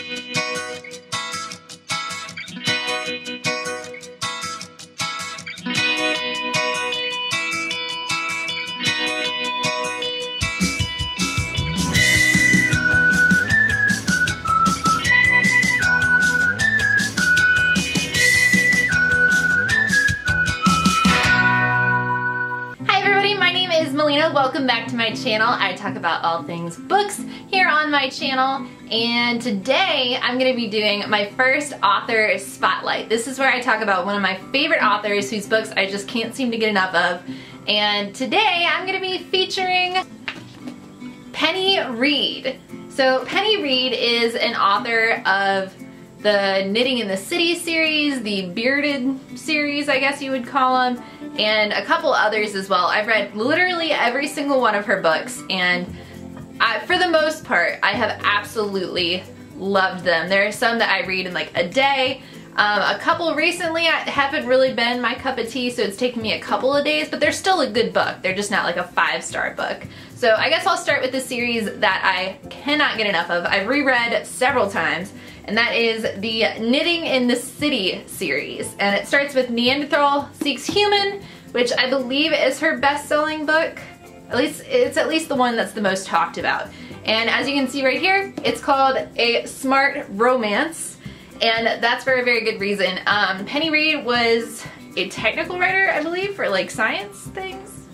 Thank you. Welcome back to my channel. I talk about all things books here on my channel and today I'm going to be doing my first author spotlight. This is where I talk about one of my favorite authors whose books I just can't seem to get enough of and today I'm going to be featuring Penny Reid. So Penny Reid is an author of the Knitting in the City series, the Bearded series I guess you would call them, and a couple others as well. I've read literally every single one of her books and I, for the most part I have absolutely loved them. There are some that I read in like a day. Um, a couple recently I haven't really been my cup of tea so it's taken me a couple of days but they're still a good book. They're just not like a five star book. So I guess I'll start with the series that I cannot get enough of. I've reread several times and that is the Knitting in the City series. And it starts with Neanderthal Seeks Human, which I believe is her best-selling book. At least, it's at least the one that's the most talked about. And as you can see right here, it's called A Smart Romance. And that's for a very good reason. Um, Penny Reid was a technical writer, I believe, for like science things.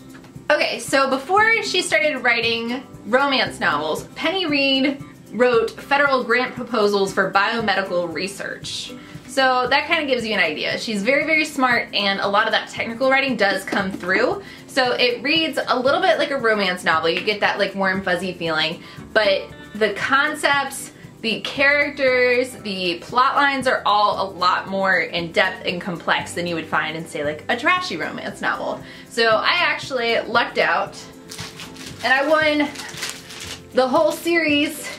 Okay, so before she started writing romance novels, Penny Reid wrote federal grant proposals for biomedical research. So that kind of gives you an idea. She's very, very smart and a lot of that technical writing does come through. So it reads a little bit like a romance novel. You get that like warm fuzzy feeling, but the concepts, the characters, the plot lines are all a lot more in depth and complex than you would find in say like a trashy romance novel. So I actually lucked out and I won the whole series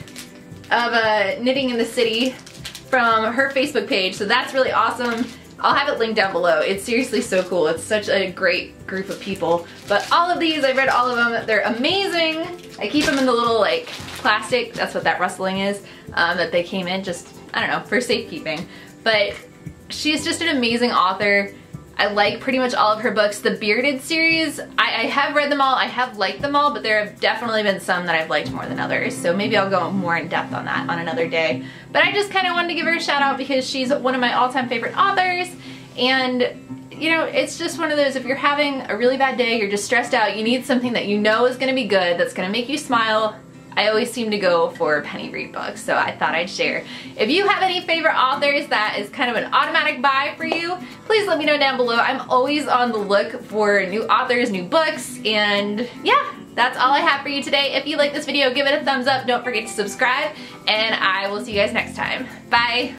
of uh, Knitting in the City from her Facebook page, so that's really awesome. I'll have it linked down below. It's seriously so cool. It's such a great group of people. But all of these, I read all of them. They're amazing. I keep them in the little like plastic, that's what that rustling is, um, that they came in just, I don't know, for safekeeping. But she's just an amazing author. I like pretty much all of her books. The Bearded series, I, I, have read them all, I have liked them all, but there have definitely been some that I've liked more than others. So maybe I'll go more in depth on that on another day. But I just kind of wanted to give her a shout out because she's one of my all-time favorite authors. And you know, it's just one of those, if you're having a really bad day, you're just stressed out, you need something that you know is gonna be good, that's gonna make you smile, I always seem to go for Penny Reid books, so I thought I'd share. If you have any favorite authors that is kind of an automatic buy for you, please let me know down below. I'm always on the look for new authors, new books, and yeah, that's all I have for you today. If you like this video, give it a thumbs up. Don't forget to subscribe, and I will see you guys next time. Bye!